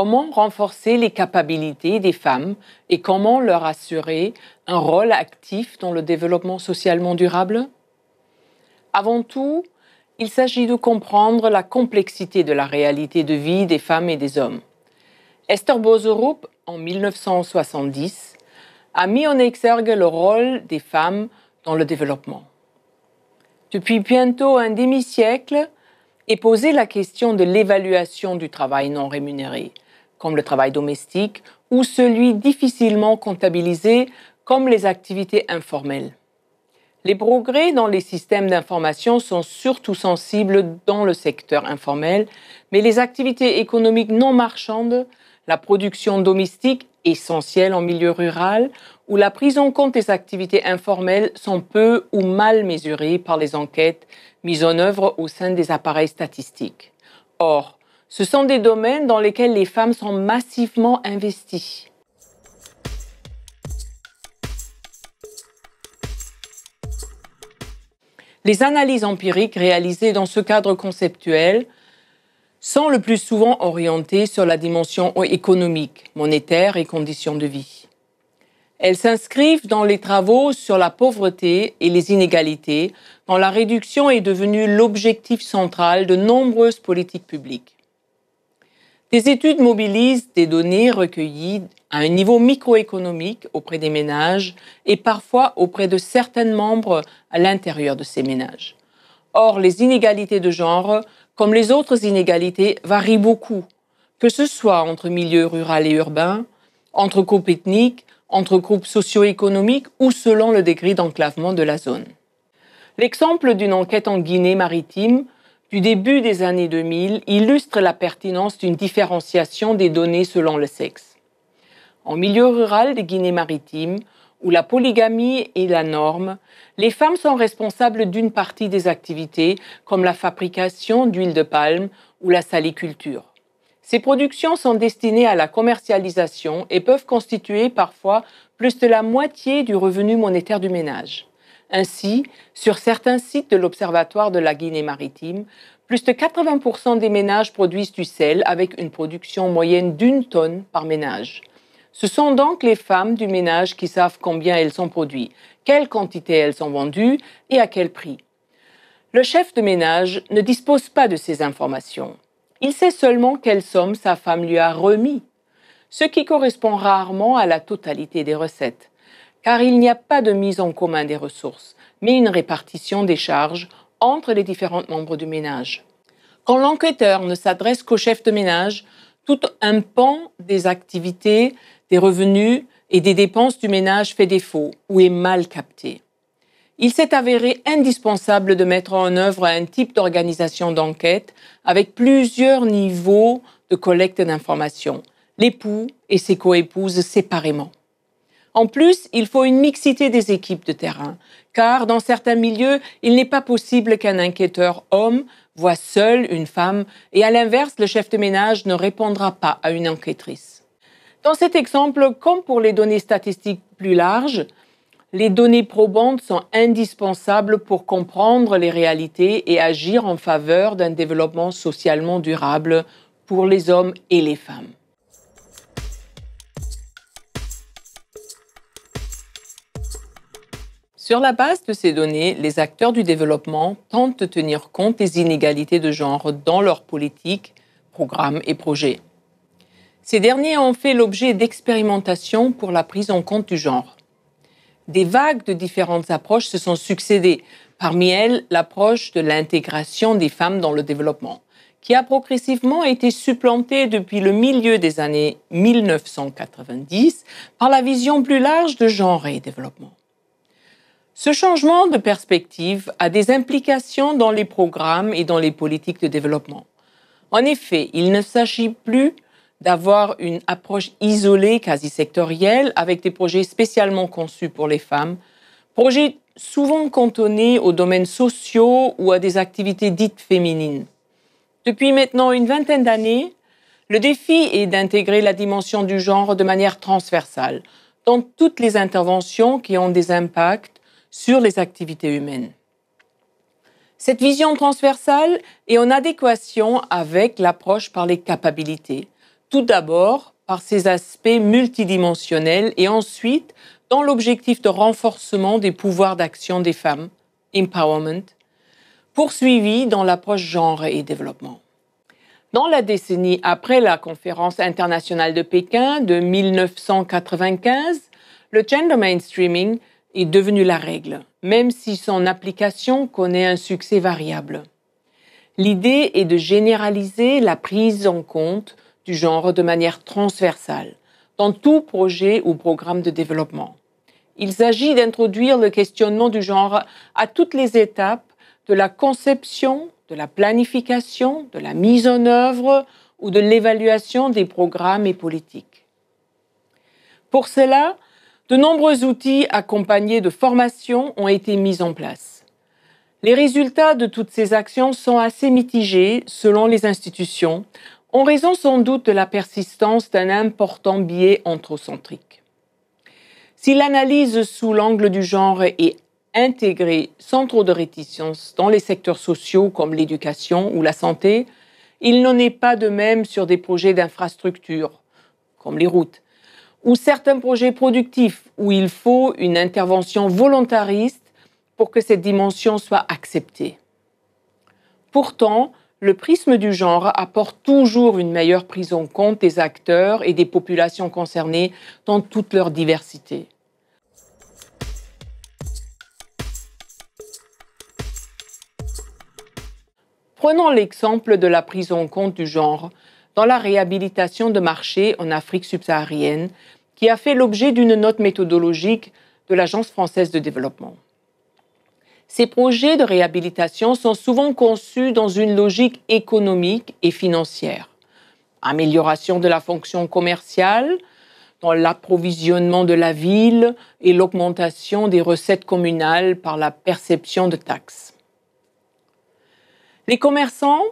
Comment renforcer les capacités des femmes et comment leur assurer un rôle actif dans le développement socialement durable? Avant tout, il s'agit de comprendre la complexité de la réalité de vie des femmes et des hommes. Esther Boserup, en 1970, a mis en exergue le rôle des femmes dans le développement. Depuis bientôt un demi-siècle est posée la question de l'évaluation du travail non rémunéré, comme le travail domestique, ou celui difficilement comptabilisé, comme les activités informelles. Les progrès dans les systèmes d'information sont surtout sensibles dans le secteur informel, mais les activités économiques non marchandes la production domestique essentielle en milieu rural, où la prise en compte des activités informelles sont peu ou mal mesurées par les enquêtes mises en œuvre au sein des appareils statistiques. Or, ce sont des domaines dans lesquels les femmes sont massivement investies. Les analyses empiriques réalisées dans ce cadre conceptuel sont le plus souvent orientées sur la dimension économique, monétaire et conditions de vie. Elles s'inscrivent dans les travaux sur la pauvreté et les inégalités, dont la réduction est devenue l'objectif central de nombreuses politiques publiques. Des études mobilisent des données recueillies à un niveau microéconomique auprès des ménages et parfois auprès de certains membres à l'intérieur de ces ménages. Or, les inégalités de genre comme les autres inégalités, varient beaucoup, que ce soit entre milieux rural et urbain, entre groupes ethniques, entre groupes socio-économiques ou selon le degré d'enclavement de la zone. L'exemple d'une enquête en Guinée maritime du début des années 2000 illustre la pertinence d'une différenciation des données selon le sexe. En milieu rural des Guinées maritimes, où la polygamie est la norme, les femmes sont responsables d'une partie des activités comme la fabrication d'huile de palme ou la saliculture. Ces productions sont destinées à la commercialisation et peuvent constituer parfois plus de la moitié du revenu monétaire du ménage. Ainsi, sur certains sites de l'Observatoire de la Guinée maritime, plus de 80% des ménages produisent du sel avec une production moyenne d'une tonne par ménage. Ce sont donc les femmes du ménage qui savent combien elles sont produites, quelle quantité elles sont vendues et à quel prix. Le chef de ménage ne dispose pas de ces informations. Il sait seulement quelle somme sa femme lui a remis, ce qui correspond rarement à la totalité des recettes, car il n'y a pas de mise en commun des ressources, mais une répartition des charges entre les différents membres du ménage. Quand l'enquêteur ne s'adresse qu'au chef de ménage, tout un pan des activités des revenus et des dépenses du ménage fait défaut ou est mal capté. Il s'est avéré indispensable de mettre en œuvre un type d'organisation d'enquête avec plusieurs niveaux de collecte d'informations, l'époux et ses coépouses séparément. En plus, il faut une mixité des équipes de terrain, car dans certains milieux, il n'est pas possible qu'un enquêteur homme voit seul une femme et à l'inverse, le chef de ménage ne répondra pas à une enquêtrice. Dans cet exemple, comme pour les données statistiques plus larges, les données probantes sont indispensables pour comprendre les réalités et agir en faveur d'un développement socialement durable pour les hommes et les femmes. Sur la base de ces données, les acteurs du développement tentent de tenir compte des inégalités de genre dans leurs politiques, programmes et projets. Ces derniers ont fait l'objet d'expérimentations pour la prise en compte du genre. Des vagues de différentes approches se sont succédées, parmi elles l'approche de l'intégration des femmes dans le développement, qui a progressivement été supplantée depuis le milieu des années 1990 par la vision plus large de genre et développement. Ce changement de perspective a des implications dans les programmes et dans les politiques de développement. En effet, il ne s'agit plus d'avoir une approche isolée, quasi sectorielle, avec des projets spécialement conçus pour les femmes, projets souvent cantonnés aux domaines sociaux ou à des activités dites féminines. Depuis maintenant une vingtaine d'années, le défi est d'intégrer la dimension du genre de manière transversale dans toutes les interventions qui ont des impacts sur les activités humaines. Cette vision transversale est en adéquation avec l'approche par les capacités, Tout d'abord par ses aspects multidimensionnels et ensuite dans l'objectif de renforcement des pouvoirs d'action des femmes, empowerment, poursuivi dans l'approche genre et développement. Dans la décennie après la conférence internationale de Pékin de 1995, le gender mainstreaming est devenu la règle, même si son application connaît un succès variable. L'idée est de généraliser la prise en compte du genre de manière transversale dans tout projet ou programme de développement. Il s'agit d'introduire le questionnement du genre à toutes les étapes de la conception, de la planification, de la mise en œuvre ou de l'évaluation des programmes et politiques. Pour cela, de nombreux outils accompagnés de formations ont été mis en place. Les résultats de toutes ces actions sont assez mitigés selon les institutions, en raison sans doute de la persistance d'un important biais anthrocentrique. Si l'analyse sous l'angle du genre est intégrée sans trop de réticence dans les secteurs sociaux comme l'éducation ou la santé, il n'en est pas de même sur des projets d'infrastructure, comme les routes, ou certains projets productifs où il faut une intervention volontariste pour que cette dimension soit acceptée. Pourtant, le prisme du genre apporte toujours une meilleure prise en compte des acteurs et des populations concernées dans toute leur diversité. Prenons l'exemple de la prise en compte du genre dans la réhabilitation de marchés en Afrique subsaharienne, qui a fait l'objet d'une note méthodologique de l'Agence française de développement. Ces projets de réhabilitation sont souvent conçus dans une logique économique et financière. Amélioration de la fonction commerciale, dans l'approvisionnement de la ville et l'augmentation des recettes communales par la perception de taxes. Les commerçants,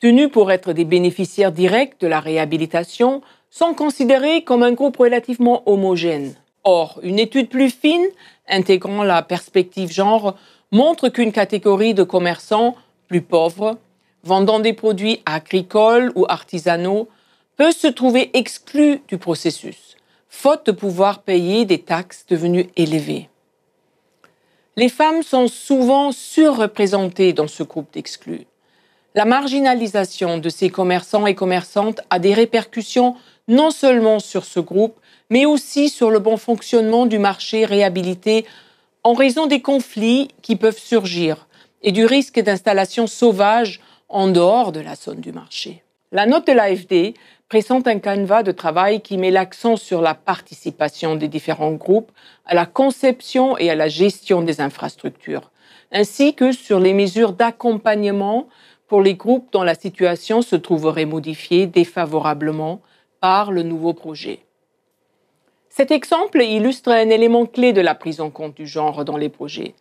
tenus pour être des bénéficiaires directs de la réhabilitation, sont considérés comme un groupe relativement homogène. Or, une étude plus fine, intégrant la perspective genre, montre qu'une catégorie de commerçants plus pauvres, vendant des produits agricoles ou artisanaux, peut se trouver exclue du processus, faute de pouvoir payer des taxes devenues élevées. Les femmes sont souvent surreprésentées dans ce groupe d'exclus. La marginalisation de ces commerçants et commerçantes a des répercussions non seulement sur ce groupe, mais aussi sur le bon fonctionnement du marché réhabilité en raison des conflits qui peuvent surgir et du risque d'installation sauvage en dehors de la zone du marché. La note de l'AFD présente un canevas de travail qui met l'accent sur la participation des différents groupes à la conception et à la gestion des infrastructures, ainsi que sur les mesures d'accompagnement pour les groupes dont la situation se trouverait modifiée défavorablement par le nouveau projet. Cet exemple illustre un élément clé de la prise en compte du genre dans les projets.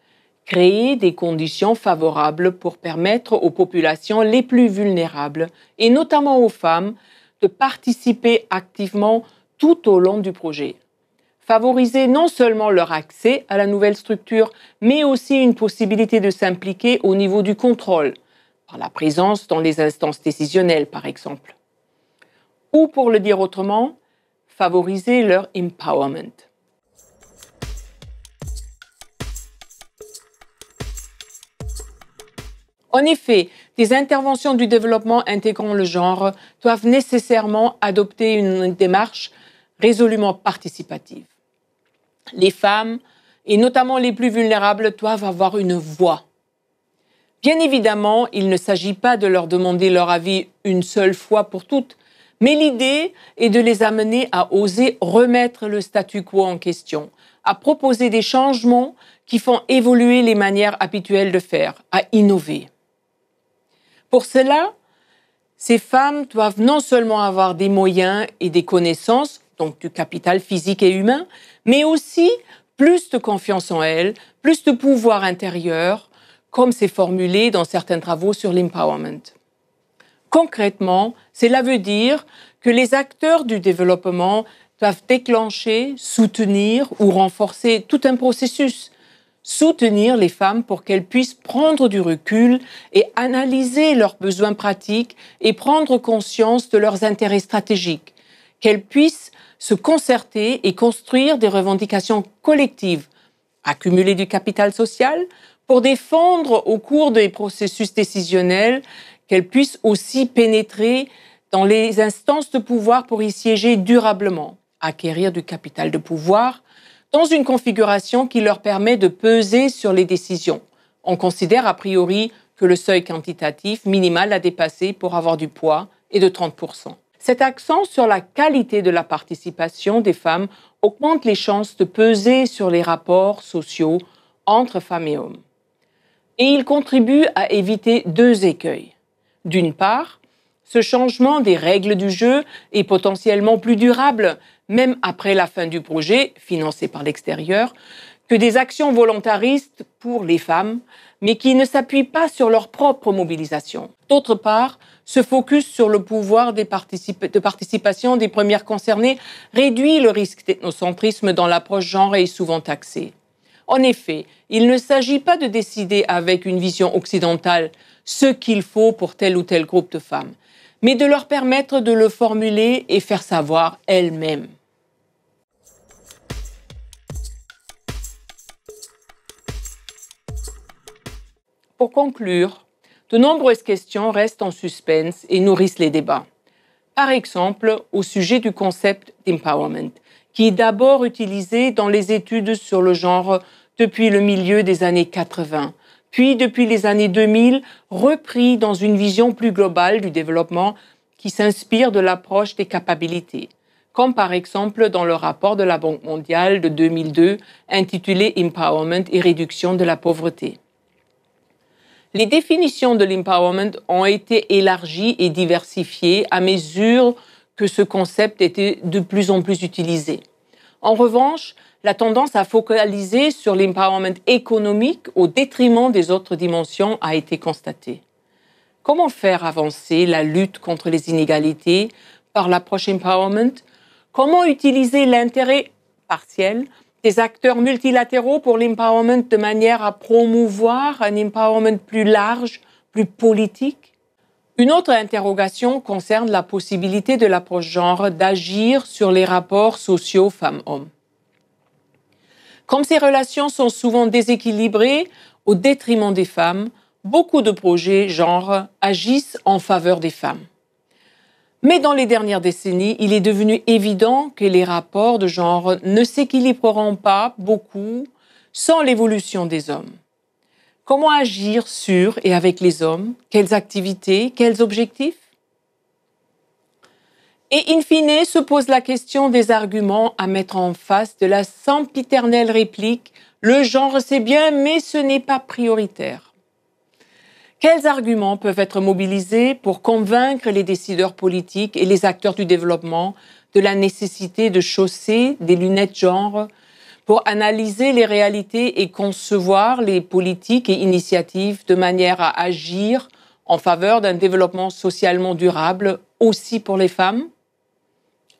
Créer des conditions favorables pour permettre aux populations les plus vulnérables, et notamment aux femmes, de participer activement tout au long du projet. Favoriser non seulement leur accès à la nouvelle structure, mais aussi une possibilité de s'impliquer au niveau du contrôle, par la présence dans les instances décisionnelles, par exemple. Ou pour le dire autrement, favoriser leur empowerment. En effet, des interventions du développement intégrant le genre doivent nécessairement adopter une démarche résolument participative. Les femmes, et notamment les plus vulnérables, doivent avoir une voix Bien évidemment, il ne s'agit pas de leur demander leur avis une seule fois pour toutes, mais l'idée est de les amener à oser remettre le statu quo en question, à proposer des changements qui font évoluer les manières habituelles de faire, à innover. Pour cela, ces femmes doivent non seulement avoir des moyens et des connaissances, donc du capital physique et humain, mais aussi plus de confiance en elles, plus de pouvoir intérieur, comme c'est formulé dans certains travaux sur l'empowerment. Concrètement, cela veut dire que les acteurs du développement doivent déclencher, soutenir ou renforcer tout un processus, soutenir les femmes pour qu'elles puissent prendre du recul et analyser leurs besoins pratiques et prendre conscience de leurs intérêts stratégiques, qu'elles puissent se concerter et construire des revendications collectives, accumuler du capital social pour défendre au cours des processus décisionnels qu'elles puissent aussi pénétrer dans les instances de pouvoir pour y siéger durablement, acquérir du capital de pouvoir dans une configuration qui leur permet de peser sur les décisions. On considère a priori que le seuil quantitatif minimal à dépasser pour avoir du poids est de 30%. Cet accent sur la qualité de la participation des femmes augmente les chances de peser sur les rapports sociaux entre femmes et hommes. Et il contribue à éviter deux écueils. D'une part, ce changement des règles du jeu est potentiellement plus durable, même après la fin du projet, financé par l'extérieur, que des actions volontaristes pour les femmes, mais qui ne s'appuient pas sur leur propre mobilisation. D'autre part, ce focus sur le pouvoir de participation des premières concernées réduit le risque d'ethnocentrisme dans l'approche genre et est souvent taxé. En effet, il ne s'agit pas de décider avec une vision occidentale ce qu'il faut pour tel ou tel groupe de femmes, mais de leur permettre de le formuler et faire savoir elles-mêmes. Pour conclure, de nombreuses questions restent en suspens et nourrissent les débats. Par exemple, au sujet du concept d'empowerment, qui est d'abord utilisé dans les études sur le genre depuis le milieu des années 80, puis depuis les années 2000, repris dans une vision plus globale du développement qui s'inspire de l'approche des capacités, comme par exemple dans le rapport de la Banque mondiale de 2002 intitulé Empowerment et réduction de la pauvreté. Les définitions de l'empowerment ont été élargies et diversifiées à mesure que ce concept était de plus en plus utilisé. En revanche, la tendance à focaliser sur l'empowerment économique au détriment des autres dimensions a été constatée. Comment faire avancer la lutte contre les inégalités par l'approche empowerment? Comment utiliser l'intérêt partiel des acteurs multilatéraux pour l'empowerment de manière à promouvoir un empowerment plus large, plus politique? Une autre interrogation concerne la possibilité de l'approche genre d'agir sur les rapports sociaux femmes-hommes. Comme ces relations sont souvent déséquilibrées au détriment des femmes, beaucoup de projets genre agissent en faveur des femmes. Mais dans les dernières décennies, il est devenu évident que les rapports de genre ne s'équilibreront pas beaucoup sans l'évolution des hommes. Comment agir sur et avec les hommes? Quelles activités? Quels objectifs? Et in fine, se pose la question des arguments à mettre en face de la sempiternelle réplique Le genre c'est bien, mais ce n'est pas prioritaire. Quels arguments peuvent être mobilisés pour convaincre les décideurs politiques et les acteurs du développement de la nécessité de chausser des lunettes genre pour analyser les réalités et concevoir les politiques et initiatives de manière à agir en faveur d'un développement socialement durable aussi pour les femmes?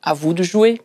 À vous de jouer.